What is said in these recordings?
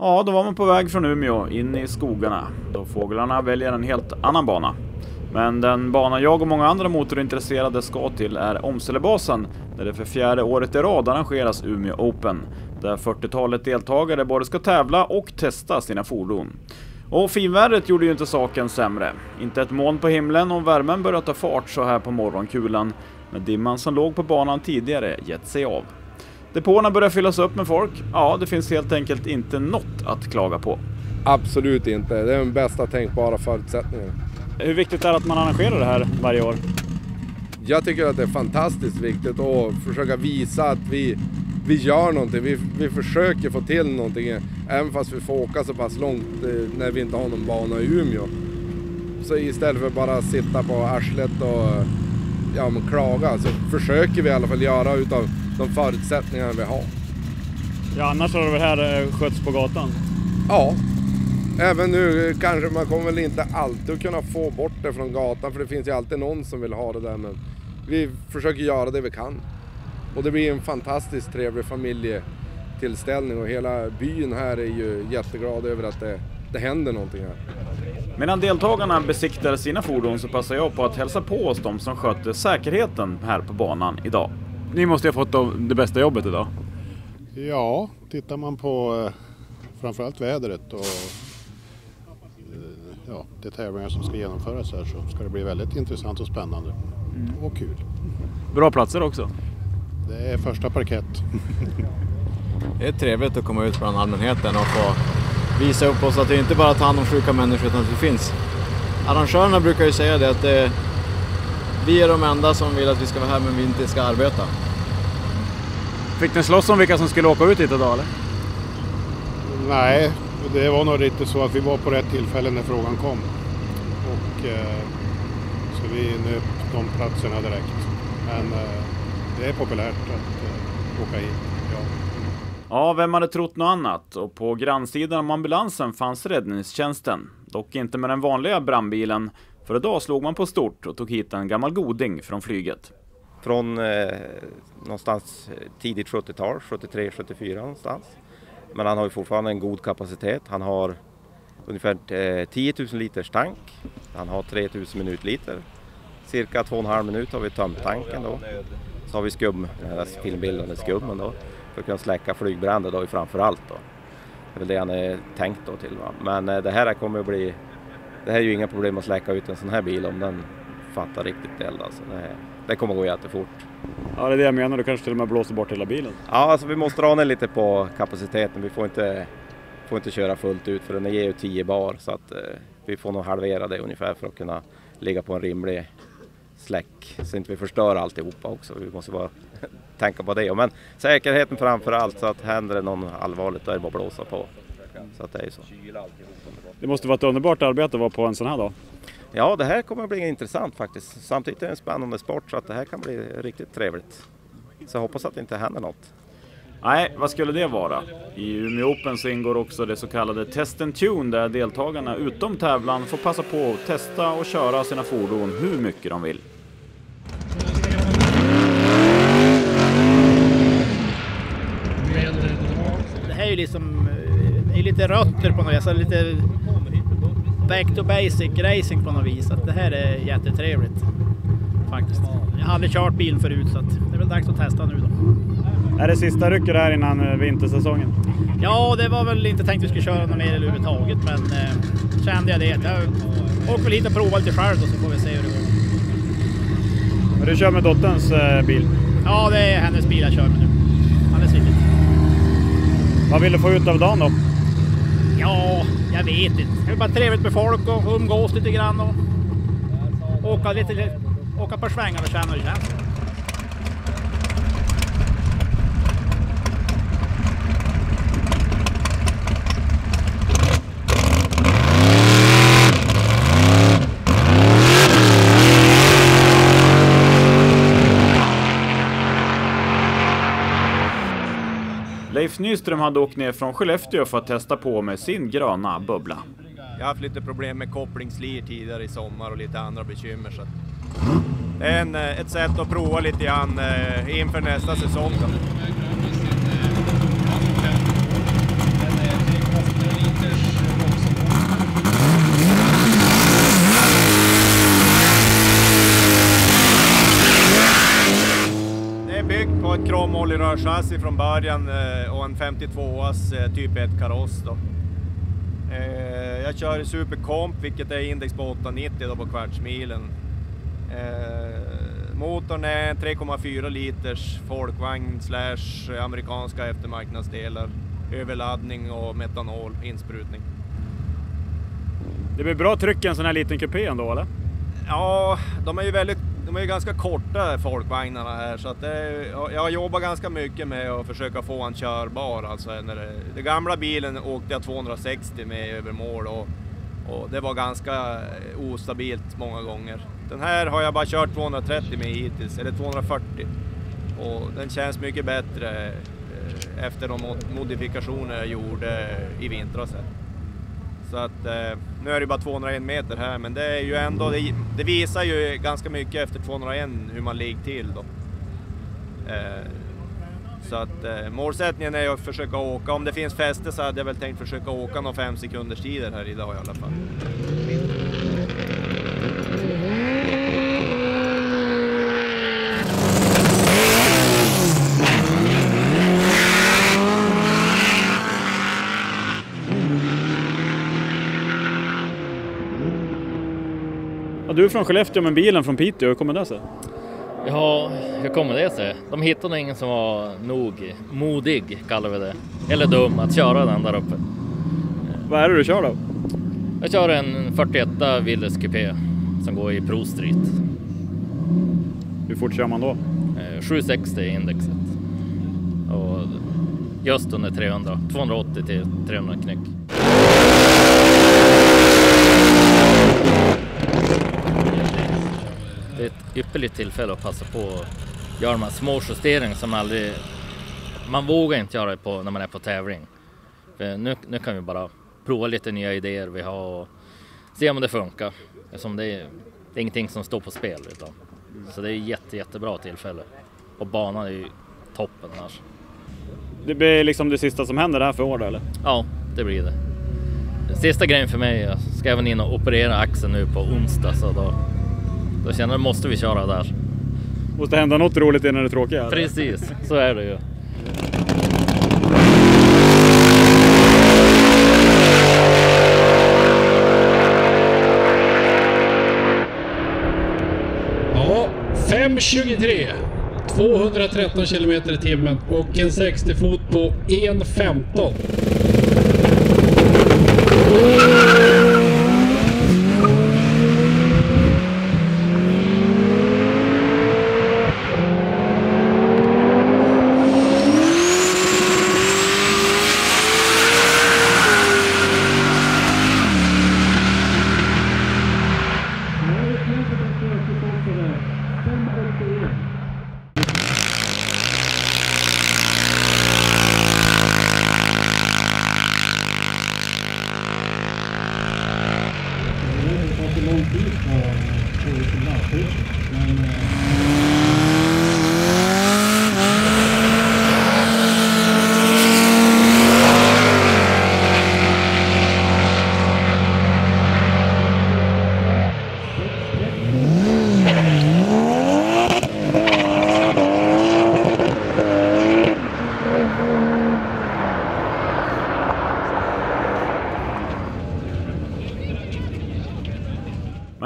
Ja, då var man på väg från Umeå in i skogarna, då fåglarna väljer en helt annan bana. Men den bana jag och många andra motorintresserade ska till är Omselebasen, där det för fjärde året i rad arrangeras Umeå Open, där 40-talet deltagare både ska tävla och testa sina fordon. Och finvädret gjorde ju inte saken sämre. Inte ett moln på himlen och värmen började ta fart så här på morgonkulan, men dimman som låg på banan tidigare gett sig av. Depåerna börjar fyllas upp med folk. Ja, det finns helt enkelt inte något att klaga på. Absolut inte. Det är den bästa tänkbara förutsättningen. Hur viktigt är det att man arrangerar det här varje år? Jag tycker att det är fantastiskt viktigt att försöka visa att vi, vi gör någonting. Vi, vi försöker få till någonting även fast vi får åka så pass långt eh, när vi inte har någon bana i Umeå. Så istället för bara sitta på arslet och ja, klaga så försöker vi i alla fall göra utav de förutsättningar vi har. Ja, annars har det här eh, skötts på gatan? Ja, även nu kanske man kommer väl inte alltid kunna få bort det från gatan för det finns ju alltid någon som vill ha det där men vi försöker göra det vi kan. Och det blir en fantastiskt trevlig familjetillställning och hela byn här är ju jätteglad över att det, det händer någonting här. Medan deltagarna besiktar sina fordon så passar jag på att hälsa på hos dem som sköter säkerheten här på banan idag. Ni måste ju ha fått det bästa jobbet idag? Ja, tittar man på eh, framförallt vädret och eh, ja, de tävlingar som ska genomföras här så ska det bli väldigt intressant och spännande. Mm. Och kul. Bra platser också? Det är första parkett. det är trevligt att komma ut bland allmänheten och få visa upp oss att det inte bara tar hand om sjuka människor utan att vi finns. Arrangörerna brukar ju säga det att det, vi är de enda som vill att vi ska vara här men vi inte ska arbeta. Fick ni slåss om vilka som skulle åka ut hit idag eller? Nej, det var nog riktigt så att vi var på rätt tillfälle när frågan kom. Och, eh, så vi nöp de platserna direkt. Men eh, det är populärt att eh, åka hit. Ja. ja, vem hade trott något annat? Och på grannsidan om ambulansen fanns räddningstjänsten. Dock inte med den vanliga brandbilen. För idag slog man på stort och tog hit en gammal goding från flyget. Från eh, någonstans eh, tidigt 70-tal, 73, 74 någonstans. Men han har ju fortfarande en god kapacitet. Han har ungefär eh, 10 000 liters tank. Han har 3 000 minutliter. Cirka 2,5 minut har vi tömt tanken då. Så har vi skum, den här filmbildande skummen då. För att kunna släcka flygbränder då framför allt då. Det är väl det han är tänkt då till. Va? Men eh, det här kommer att bli... Det här är ju inga problem att släcka ut en sån här bil om den fattar riktigt eld alltså. Det, det kommer gå jättefort. Ja, det är det jag menar. Du kanske till och med blåser bort hela bilen? Ja, alltså vi måste dra ner lite på kapaciteten. Vi får inte, får inte köra fullt ut för den ger ju 10 bar så att eh, vi får nog halvera det ungefär för att kunna ligga på en rimlig släck så inte vi förstör alltihopa också. Vi måste bara tänka på det. Men säkerheten framför allt så att händer det något allvarligt då är det bara att blåsa på. Så att det är så. Det måste vara ett underbart arbete att vara på en sån här dag. Ja, det här kommer att bli intressant faktiskt. Samtidigt är det en spännande sport så att det här kan bli riktigt trevligt. Så jag hoppas att det inte händer något. Nej, vad skulle det vara? I Umeå Open så ingår också det så kallade Test and Tune där deltagarna utom tävlan får passa på att testa och köra sina fordon hur mycket de vill. Det här är ju liksom är lite rötter på något vis, alltså lite back to basic racing på något vis. Att det här är jättetrevligt faktiskt. Jag har aldrig kört bil förut så det är väl dags att testa nu då. Är det sista rycket här innan eh, vintersäsongen? Ja, det var väl inte tänkt att vi skulle köra något mer överhuvudtaget, men eh, kände jag det. Jag åker väl hit och provar lite själv då så får vi se hur det går. Du kör med dotterns eh, bil? Ja, det är hennes bil jag kör med nu. Alldeles riktigt. Vad vill du få ut av dagen då? Jag vet inte. Det är bara trevligt med folk och umgås lite grann och åka lite, åka på svängar och känna hur det känns. Leif Nyström hade åkt ner från Skellefteå för att testa på med sin gröna bubbla. Jag har haft lite problem med kopplingslir tidigare i sommar och lite andra bekymmer. Så det är en, eh, ett sätt att prova lite grann eh, inför nästa säsong. Då. Det är byggt på ett kromollyrörschassi från början eh, och en 52as eh, typ 1 kaross. Då. Eh, jag kör Super Comp, vilket är index på 890 då på kvartsmilen. Motorn är en 3,4 liters folkvagn slash amerikanska eftermarknadsdelar, överladdning och metanol, insprutning. Det blir bra tryck i en sån här liten kupé ändå eller? Ja, de är ju väldigt de är ju ganska korta folkvagnarna här så att det, jag jobbar ganska mycket med att försöka få en körbar. Alltså när det, den gamla bilen åkte jag 260 med över mål och, och det var ganska eh, ostabilt många gånger. Den här har jag bara kört 230 med hittills, eller 240. Och den känns mycket bättre eh, efter de modifikationer jag gjorde i vintras. Här. Så att eh, nu är det bara 201 meter här, men det är ju ändå, det, det visar ju ganska mycket efter 201 hur man ligger till då. Eh, så att eh, målsättningen är att försöka åka, om det finns fäste så hade jag väl tänkt försöka åka några fem sekunders tider här idag i alla fall. Ja, du är från Skellefteå men bilen från Piteå, hur kommer det sig? Ja, hur kommer det sig? De hittade ingen som var nog modig, kallar vi det. Eller dum att köra den där uppe. Vad är det du kör då? Jag kör en 41 Willys Coupé som går i Pro Street. Hur fort kör man då? Eh, 760 är indexet. Och just under 300, 280 till 300 knyck. Det är ett ypperligt tillfälle att passa på att göra de här små justeringarna som aldrig... Man vågar inte göra det på, när man är på tävling. För nu, nu kan vi bara prova lite nya idéer vi har och se om det funkar. Eftersom det är, det är ingenting som står på spel. Utan. Så det är jätte, jättebra tillfälle. Och banan är ju toppen annars. Det blir liksom det sista som händer här för år då, eller? Ja, det blir det. Den sista grejen för mig, jag ska även in och operera axeln nu på onsdag så då, då känner jag måste vi köra där. Måste hända något roligt innan det tråkiga? eller? Precis, så är det ju. Ja, 5.23. 213 kilometer i timmen och en 60 fot på 1.15.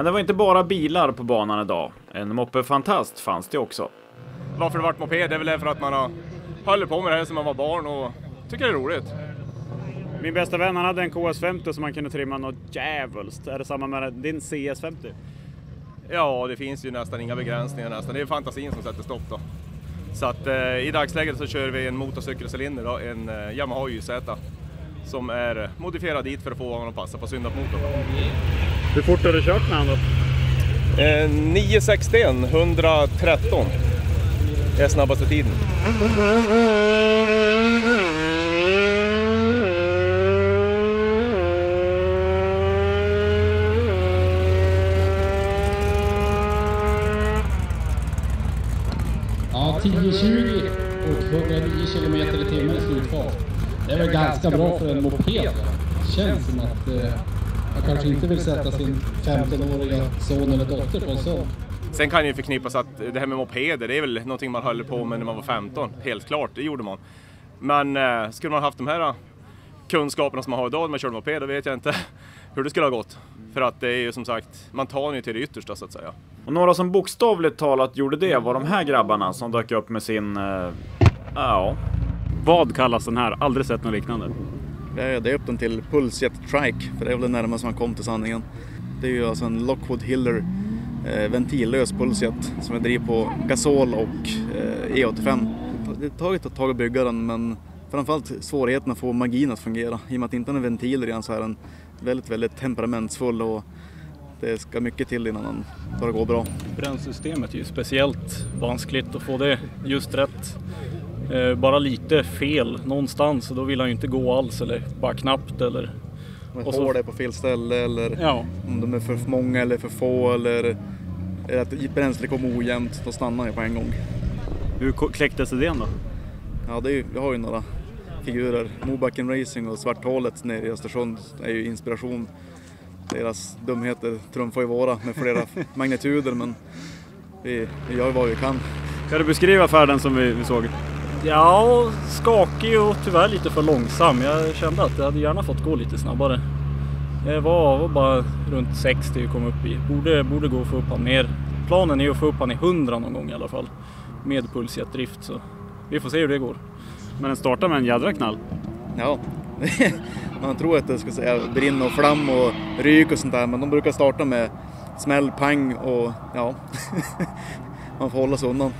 Men det var inte bara bilar på banan idag. En moppefantast fanns det också. Varför det vart moped det är väl för att man har hållit på med det här sedan man var barn och tycker det är roligt. Min bästa vän han hade en KS50 som man kunde trimma något djävulskt. Är det samma med din CS50? Ja, det finns ju nästan inga begränsningar nästan. Det är fantasin som sätter stopp då. Så att eh, i dagsläget så kör vi en motorcykelcylinder då, en eh, Yamaha YZ som är modifierad dit för att få honom att passa på syndapmotorn. Hur fort har du kört med honom då? Eh, 961 113 är snabbaste tiden. Ja, 10.20 och 109 kilometer i timmen i slutfart. Det är väl ganska bra för en moped. Känns som att eh, man kanske inte vill sätta sin 15-åriga son eller dotter på en sån. Sen kan ju förknippas att det här med mopeder, det är väl någonting man höll på med när man var 15. Helt klart, det gjorde man. Men eh, skulle man haft de här eh, kunskaperna som man har idag när man kör moped, då vet jag inte hur det skulle ha gått. För att det är ju som sagt, man tar ju till det yttersta så att säga. Och några som bokstavligt talat gjorde det var de här grabbarna som dök upp med sin... Eh, ja... Vad kallas den här? Aldrig sett något liknande. Jag har döpt den till Pulsjet Trike, för det är väl det närmaste man kom till sanningen. Det är ju alltså en Lockwood Hiller eh, ventillös pulsjet som är driven på gasol och eh, E85. Det har tagit ett tag att bygga den men framförallt svårigheten att få magin att fungera. I och med att inte den är ventiler i den så är den väldigt, väldigt temperamentsfull och det ska mycket till innan den börjar gå bra. Brännsystemet är ju speciellt vanskligt att få det just rätt. Eh, bara lite fel någonstans och då vill han ju inte gå alls eller bara knappt eller... Om Och så- hål är på fel ställe eller Ja. om de är för många eller för få eller eller att bränslet kommer ojämnt, då stannar jag på en gång. Hur kläcktes idén då? Ja, det är, ju- jag har ju några figurer. Mobacken Racing och Svarthålet nere i Östersund är ju inspiration. Deras dumheter trumfar ju våra med flera magnituder men vi, vi gör vad vi kan. Kan du beskriva färden som vi, vi såg? Ja, skakig och tyvärr lite för långsam. Jag kände att jag hade gärna fått gå lite snabbare. Jag var, var bara runt 60 och kom upp i. Borde, borde gå att få upp han mer. Planen är att få upp han i 100 någon gång i alla fall. Med pulsjetdrift så vi får se hur det går. Men den startar med en jädra knall. Ja, man tror att det ska säga brinn och flam och ryk och sånt där men de brukar starta med smäll, pang och ja, man får hålla sig undan.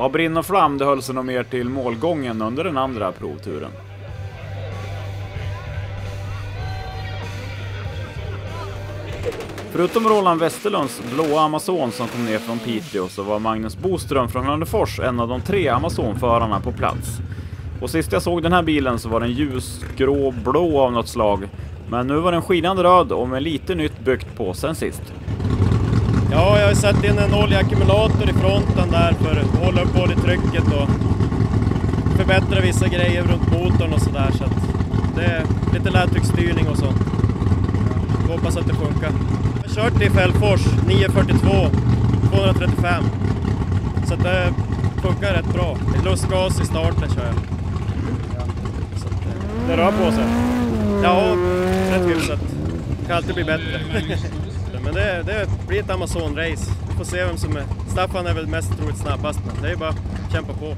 Av brinn och flam, det höll sig nog mer till målgången under den andra provturen. Förutom Roland Westerlunds blåa Amazon som kom ner från Piteå så var Magnus Boström från Hörnefors en av de tre Amazonförarna på plats. Och sist jag såg den här bilen så var den ljusgrå blå av något slag. Men nu var den skinande röd och med lite nytt byggt på sen sist. Ja, jag har satt in en oljeackumulator i fronten där för att hålla upp oljetrycket och förbättra vissa grejer runt motorn och sådär. Så det är lite lättrycksstyrning och sånt. Jag hoppas att det funkar. Jag har kört i Fällfors 942 235. Så det funkar rätt bra. Lustgas i starten kör jag. Så eh, Det rör på sig. Ja, rätt hyfsat. Kan alltid bli bättre. Men det, det blir ett Amazon-race. Vi får se vem som är... Staffan är väl mest troligt snabbast, men det är bara att kämpa på.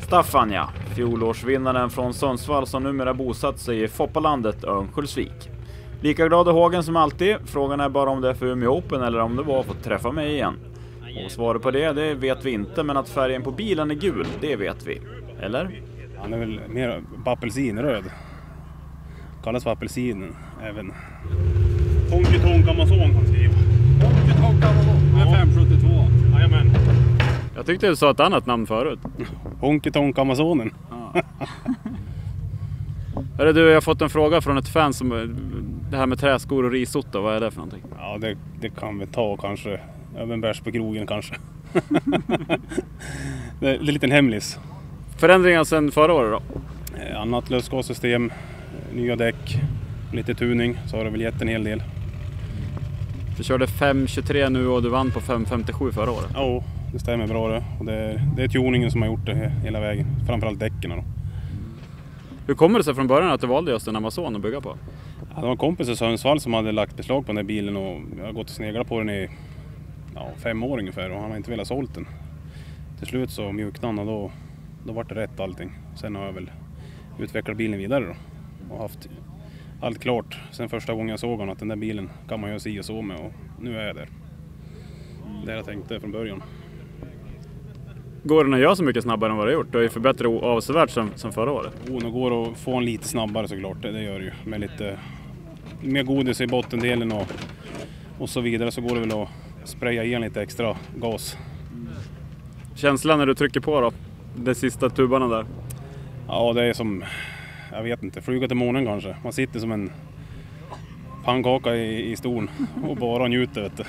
Staffan ja, fjolårsvinnaren från Sundsvall som numera bosatt sig i Foppalandet Örnsköldsvik. Lika glad i hågen som alltid. Frågan är bara om det är för Umeå Open eller om det var att få träffa mig igen. Och svaret på det, det vet vi inte, men att färgen på bilen är gul, det vet vi. Eller? Han är väl mer på apelsinröd. Kallas för apelsin även. Honky Tonk Amazon han skriver. Honky Tonk Amazon. Med 572. Jajamän. Jag tyckte du sa ett annat namn förut. Honky Tonk Amazonen. Hörru du, jag har fått en fråga från ett fan som... Det här med träskor och risotto, vad är det för någonting? Ja, det, det kan vi ta kanske. Över en bärs på krogen kanske. det är en liten hemlis. Förändringar sedan förra året då? Eh, Annat lustgassystem, eh, nya däck, lite tuning så har det väl gett en hel del. Du körde 5.23 nu och du vann på 5.57 förra året. Ja, det stämmer bra det. Och det, är, det är tuningen som har gjort det he- hela vägen. Framförallt däcken då. Hur kommer det sig från början att du valde just en Amazon att bygga på? Ja, det var en kompis i Sundsvall som hade lagt beslag på den här bilen och jag har gått och sneglat på den i ja, fem år ungefär och han har inte velat sålt den. Till slut så mjuknade han och då, då var det rätt allting. Sen har jag väl utvecklat bilen vidare då och haft allt klart sen första gången jag såg honom att den där bilen kan man göra si och så med och nu är jag där. Det jag tänkte från början. Går den att göra så mycket snabbare än vad du har gjort? Du har ju förbättrat avsevärt sen, sen förra året. Oh, nu går det att få en lite snabbare såklart, det, det gör det ju. Med lite mer godis i bottendelen och, och så vidare så går det väl att spraya i en lite extra gas. Känslan när du trycker på då? De sista tubarna där. Ja, det är som, jag vet inte, flyga till månen kanske. Man sitter som en pannkaka i, i stolen och bara njuter vet du.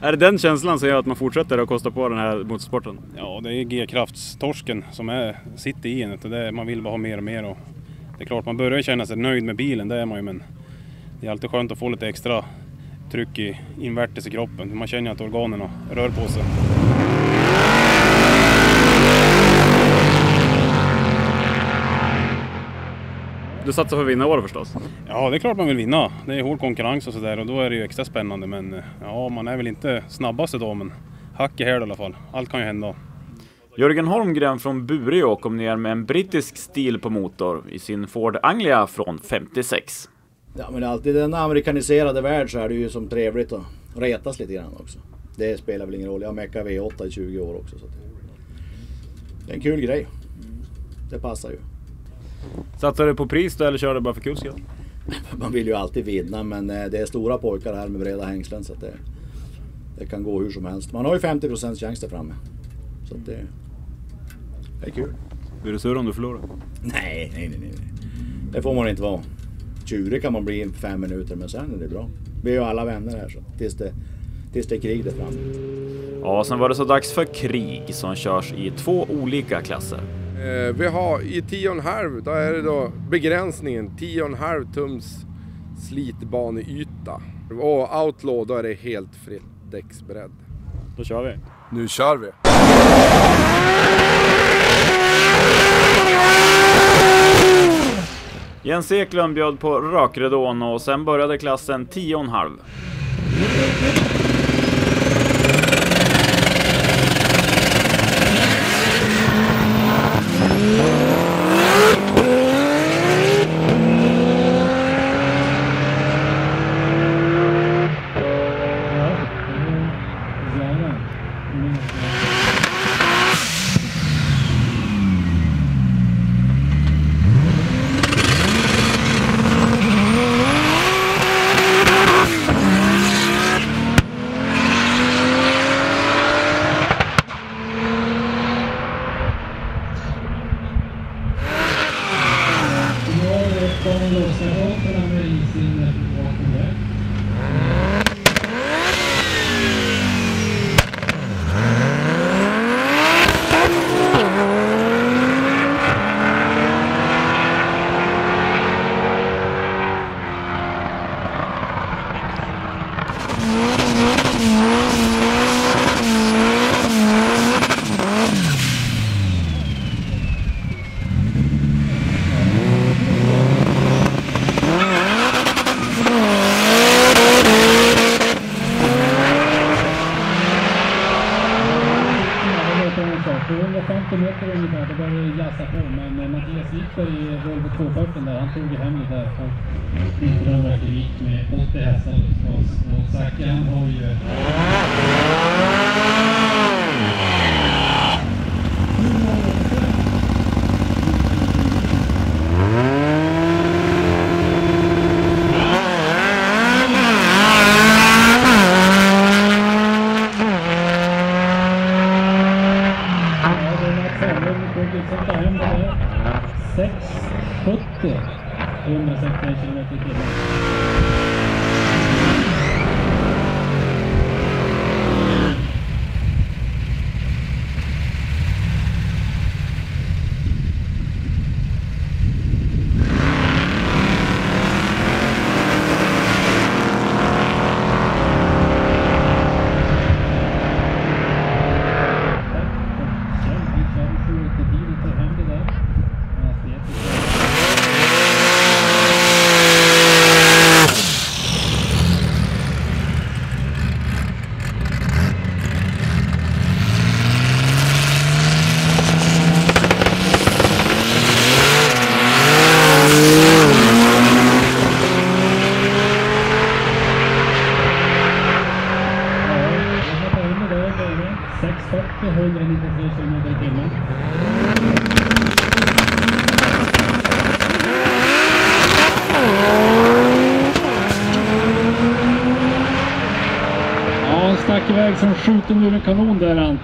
Är det den känslan som gör att man fortsätter att kosta på den här motorsporten? Ja, det är G-kraftstorsken som är, sitter i en. Det är, man vill bara ha mer och mer och Det är klart man börjar känna sig nöjd med bilen, det är man ju men det är alltid skönt att få lite extra tryck i invärtes i kroppen. Man känner att organen rör på sig. Du satsar på att vinna år förstås? Ja, det är klart man vill vinna. Det är hård konkurrens och sådär och då är det ju extra spännande. Men eh, ja, man är väl inte snabbast idag, men hack i häl i alla fall. Allt kan ju hända. Jörgen Holmgren från Bureå kom ner med en brittisk stil på motor i sin Ford Anglia från 56. Ja men alltid i denna amerikaniserade värld så är det ju som trevligt att retas lite grann också. Det spelar väl ingen roll. Jag har meckat V8 i 20 år också. Så det är en kul grej. Det passar ju. Satsar du på pris då eller kör du bara för kul skull? Man vill ju alltid vinna men eh, det är stora pojkar här med breda hängslen så det, det kan gå hur som helst. Man har ju 50% chans där framme. Så det, det är kul. Blir du sur om du förlorar? Nej, nej, nej, nej. Det får man inte vara. Tjurig kan man bli i fem minuter men sen är det bra. Vi är ju alla vänner här så tills det, tills det är krig där framme. Ja, sen var det så dags för krig som körs i två olika klasser. Eh, vi har i 10,5 då är det då begränsningen 10,5 tums slitbaneyta. Och outlaw då är det helt fritt däcksbredd. Då kör vi. Nu kör vi! Jens Eklund bjöd på rökridån och sen började klassen 10,5. Har vi banan lossargatorna med isinne bakom det. Ja,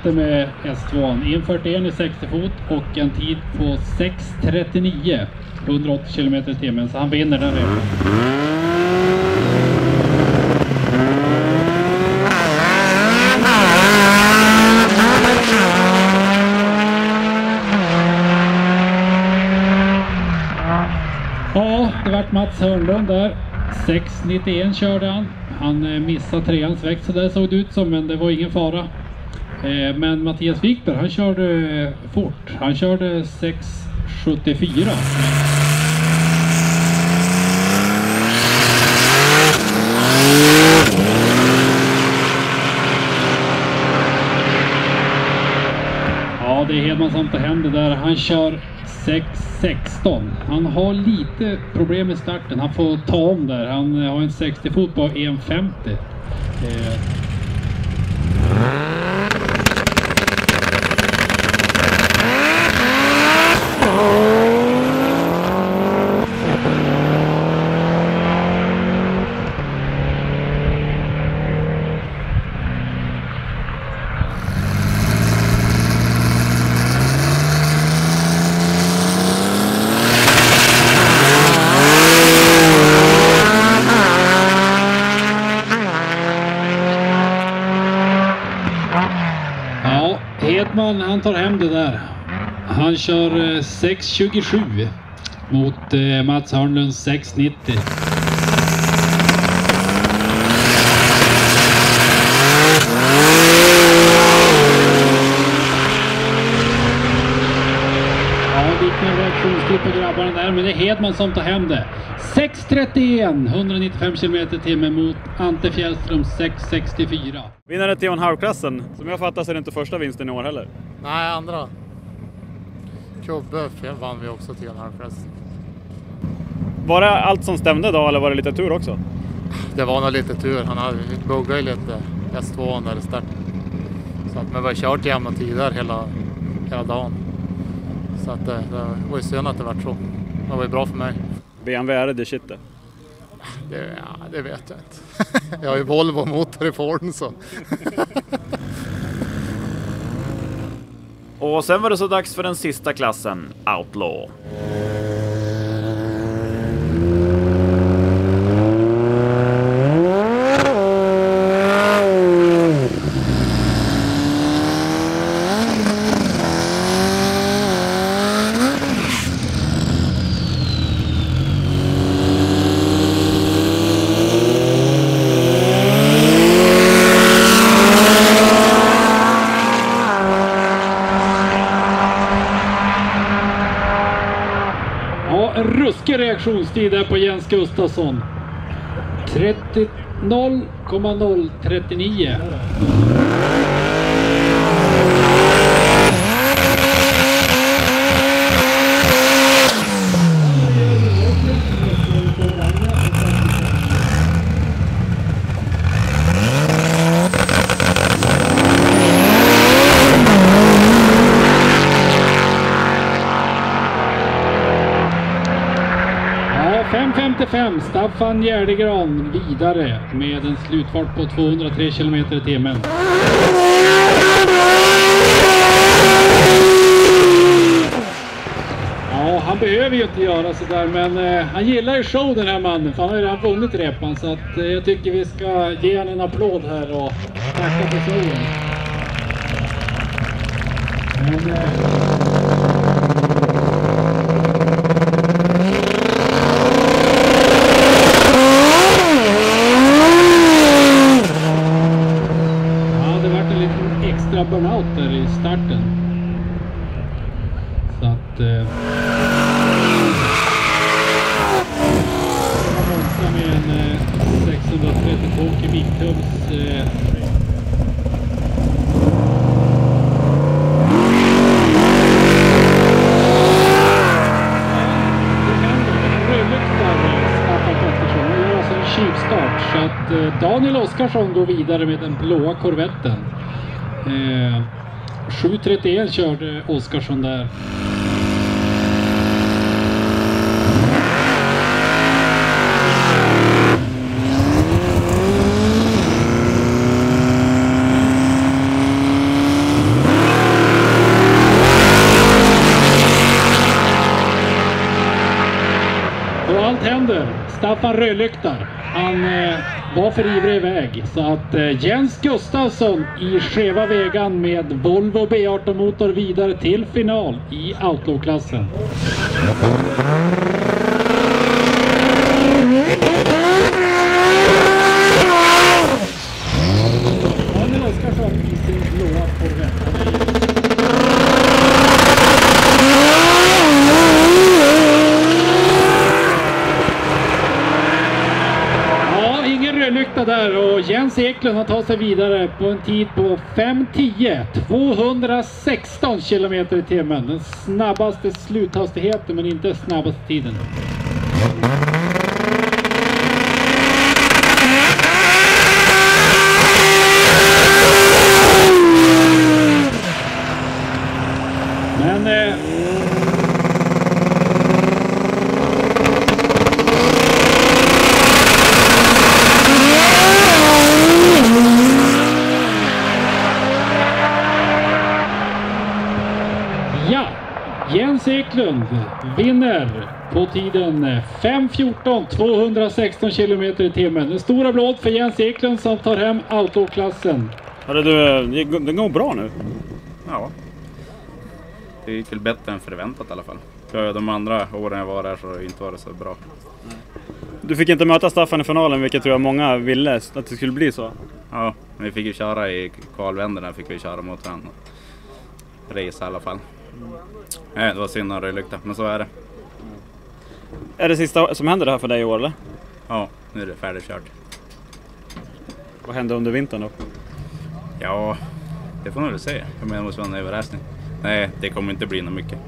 kanon med S2. 1.41 i 60 fot och en tid på 6.39. 180 km i timmen, så han vinner den redan. Mats Hörnlund där. 6.91 körde han. Han eh, missade treans växt så där såg det ut som, men det var ingen fara. Eh, men Mattias Wikberg, han körde fort. Han körde 6.74. Ja, det är Hedman som tar hem det där. Han kör 6.16. Han har lite problem med starten. Han får ta om där. Han har en 60 fot på 1.50. Eh, Ja, Hedman han tar hem det där. Han kör eh, 6.27 mot eh, Mats Hörnlunds 6.90. Ja, liknande reaktionstid på grabbarna där, men det är Hedman som tar hem det. 6.31, 195 km timme mot Ante Fjällström 6.64. Vinnare till halvklassen. Som jag fattar så är det inte första vinsten i år heller. Nej, andra. Kubbe vann vi också till en halvklass. Var det allt som stämde då eller var det lite tur också? Det var nog lite tur. Han buggat ju lite S2 där i start. Så att, men vi har kört jämna tider hela, hela dagen. Så att det, det var ju synd att det vart så. Det var ju bra för mig. BMW är det det shit det. Det, ja, det vet jag inte. jag har ju Volvo motor i Forden så. Och sen var det så dags för den sista klassen, Outlaw. Ja, en ruskig reaktionstid där på Jens Gustafsson. 30 0,039. Ja, 5.55 Staffan Gärdegran vidare med en slutfart på 203 km i timmen. Ja, han behöver ju inte göra sådär men eh, han gillar ju show den här mannen för han har ju redan vunnit repan så att eh, jag tycker vi ska ge honom en applåd här och tacka för showen. Men, eh, Ja, det vart en liten extra burnout där i starten. Så att... Eh, Monza med en eh, 632 kubiktums... Eh, rödlyktar Staffan Pettersson. Han gör alltså en tjuvstart. Så att eh, Eh, Daniel Oskarsson går vidare med den blåa korvetten. Eh, 7.31 körde Oskarsson där. Och allt händer. Staffan Rödlyktar. Han eh, var för ivrig iväg. Så att eh, Jens Gustafsson i skeva vägan med Volvo B18-motor vidare till final i Outlaw-klassen. Daniel Oskarsson i sin blåa Corvette. Ja, ingen rödlykta där och Jens Eklund har tagit sig vidare på en tid på 5.10, 216 km i timmen. Den snabbaste sluthastigheten men inte snabbaste tiden. Men eh, Ja, Jens Eklund vinner på tiden 5.14, 216 kilometer i timmen. En stor applåd för Jens Eklund som tar hem autoklassen. Hörru du, det går- bra nu. Ja. Det gick väl bättre än förväntat i alla fall. De andra åren jag var där så har det inte varit så bra. Du fick inte möta Staffan i finalen, vilket tror jag många ville att det skulle bli så. Ja, men vi fick ju köra i kvalvänderna, fick vi köra mot varandra. Resa i alla fall. Nej, det var synd att rödlykta, men så är det. Är det sista som händer det här för dig i år eller? Ja, nu är det färdigkört. Vad hände under vintern då? Ja, det får man väl se. Jag menar, det måste vara en överraskning. Nej, det kommer inte bli något mycket.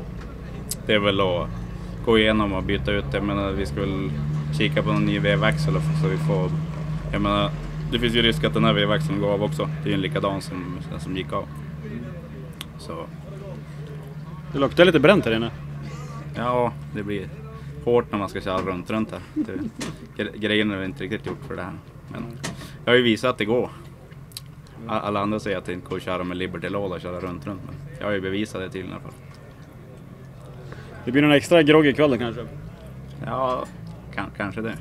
Det är väl att gå igenom och byta ut. Jag menar, vi ska väl kika på någon ny vevaxel så vi får... Jag menar, det finns ju risk att den här vevaxeln går av också. Det är ju en likadan som som gick av. Så, Det luktar lite bränt här inne. ja, det blir hårt när man ska köra runt, runt här. Grejen är inte riktigt gjort för det här. Men jag har ju visat att det går. Alla andra säger att det inte går att köra med Liberty-låda och köra runt, runt. Men jag har ju bevisat det tydligen i alla fall. Det blir någon extra grogg ikväll då kanske? Ja, kan, kanske det.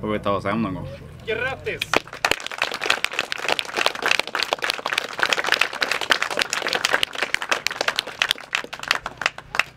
Får vi ta oss hem någon gång. Grattis!